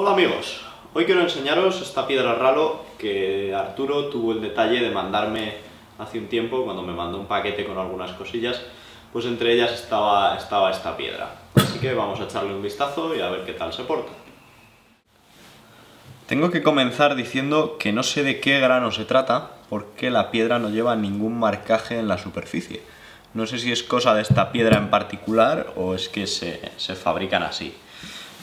Hola amigos, hoy quiero enseñaros esta piedra ralo que Arturo tuvo el detalle de mandarme hace un tiempo cuando me mandó un paquete con algunas cosillas, pues entre ellas estaba, estaba esta piedra. Así que vamos a echarle un vistazo y a ver qué tal se porta. Tengo que comenzar diciendo que no sé de qué grano se trata, porque la piedra no lleva ningún marcaje en la superficie. No sé si es cosa de esta piedra en particular o es que se, se fabrican así.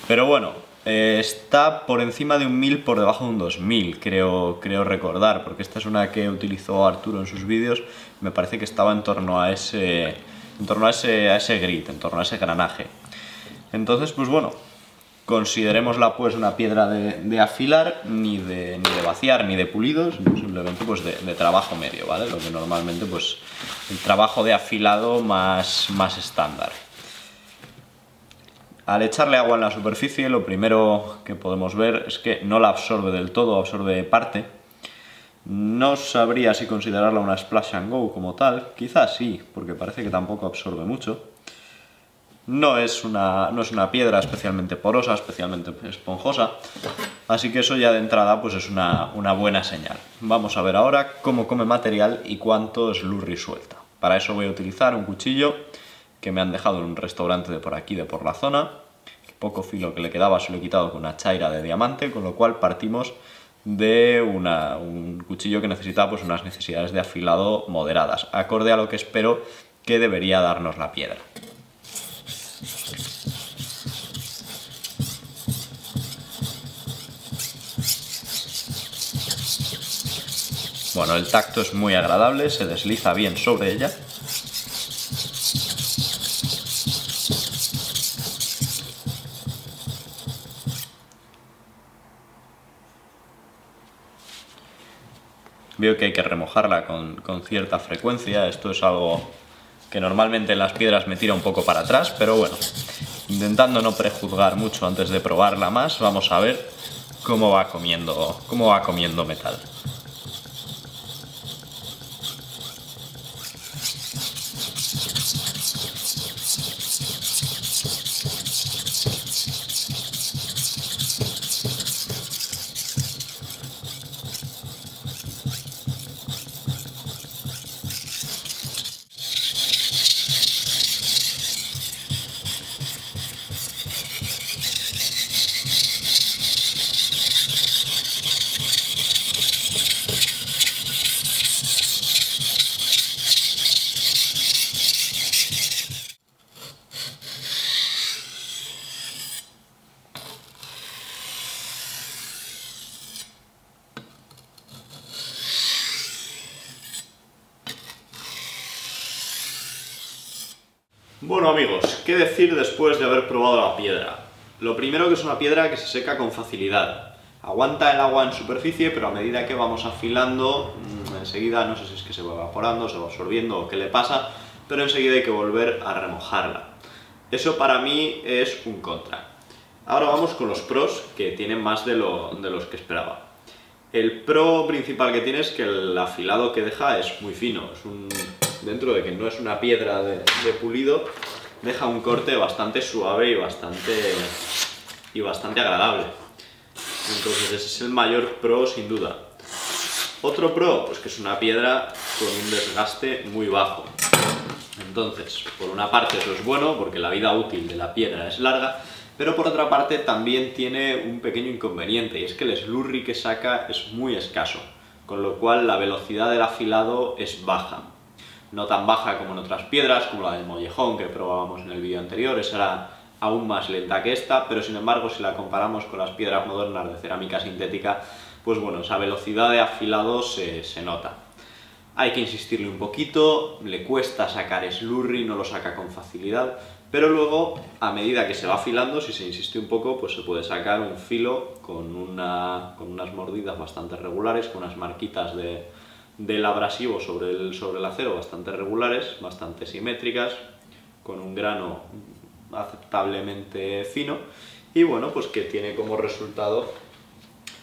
Pero bueno, eh, está por encima de un 1000 por debajo de un 2000, creo, creo recordar, porque esta es una que utilizó Arturo en sus vídeos. Me parece que estaba en torno a ese, en torno a ese, a ese grit, en torno a ese granaje. Entonces, pues bueno, considerémosla pues una piedra de, afilar, ni de, ni de, vaciar, ni de pulidos, simplemente pues de, trabajo medio, ¿vale? Lo que normalmente pues el trabajo de afilado más, más estándar. Al echarle agua en la superficie, lo primero que podemos ver es que no la absorbe del todo, absorbe parte. No sabría si considerarla una splash and go como tal, quizás sí, porque parece que tampoco absorbe mucho. No es una, no es una piedra especialmente porosa, especialmente esponjosa, así que eso ya de entrada pues es una, una buena señal. Vamos a ver ahora cómo come material y cuánto slurry suelta. Para eso voy a utilizar un cuchillo que me han dejado en un restaurante de por aquí, de por la zona. El poco filo que le quedaba se lo he quitado con una chaira de diamante, con lo cual partimos de un cuchillo que necesita pues, unas necesidades de afilado moderadas, acorde a lo que espero que debería darnos la piedra. Bueno, el tacto es muy agradable, se desliza bien sobre ella Que hay que remojarla con, cierta frecuencia, esto es algo que normalmente en las piedras me tira un poco para atrás, pero bueno, intentando no prejuzgar mucho antes de probarla más, vamos a ver cómo va comiendo, cómo va comiendo metal. Bueno amigos, ¿qué decir después de haber probado la piedra? Lo primero que es una piedra que se seca con facilidad. Aguanta el agua en superficie, pero a medida que vamos afilando, mm, enseguida no sé si es que se va evaporando, se va absorbiendo o qué le pasa, pero enseguida hay que volver a remojarla. Eso para mí es un contra. Ahora vamos con los pros, que tienen más de, de los que esperaba. El pro principal que tiene es que el afilado que deja es muy fino, es un dentro de que no es una piedra de, pulido, deja un corte bastante suave y bastante, y bastante agradable. Entonces ese es el mayor pro sin duda. Otro pro, pues que es una piedra con un desgaste muy bajo. Entonces, por una parte eso es bueno porque la vida útil de la piedra es larga, pero por otra parte también tiene un pequeño inconveniente y es que el slurry que saca es muy escaso, con lo cual la velocidad del afilado es baja no tan baja como en otras piedras, como la del mollejón que probábamos en el vídeo anterior, esa era aún más lenta que esta, pero sin embargo si la comparamos con las piedras modernas de cerámica sintética, pues bueno, esa velocidad de afilado se, nota. Hay que insistirle un poquito, le cuesta sacar slurry, no lo saca con facilidad, pero luego, a medida que se va afilando, si se insiste un poco, pues se puede sacar un filo con, con unas mordidas bastante regulares, con unas marquitas de, del abrasivo sobre el, sobre el acero bastante regulares, bastante simétricas, con un grano aceptablemente fino y bueno, pues que tiene como resultado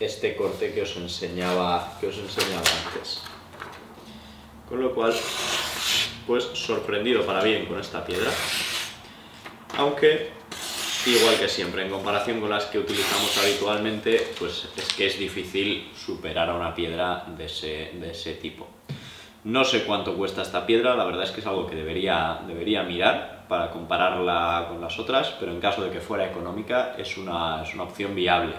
este corte que os enseñaba, que os enseñaba antes. Con lo cual, pues sorprendido para bien con esta piedra, aunque igual que siempre, en comparación con las que utilizamos habitualmente, pues es que es difícil superar a una piedra de ese, de ese tipo. No sé cuánto cuesta esta piedra, la verdad es que es algo que debería, debería mirar para compararla con las otras, pero en caso de que fuera económica es una, es una opción viable.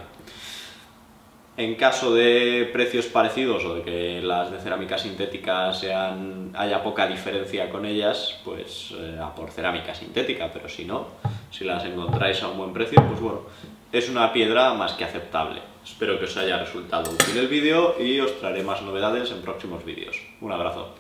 En caso de precios parecidos o de que las de cerámica sintética sean, haya poca diferencia con ellas, pues eh, a por cerámica sintética, pero si no, si las encontráis a un buen precio, pues bueno, es una piedra más que aceptable. Espero que os haya resultado útil el vídeo y os traeré más novedades en próximos vídeos. Un abrazo.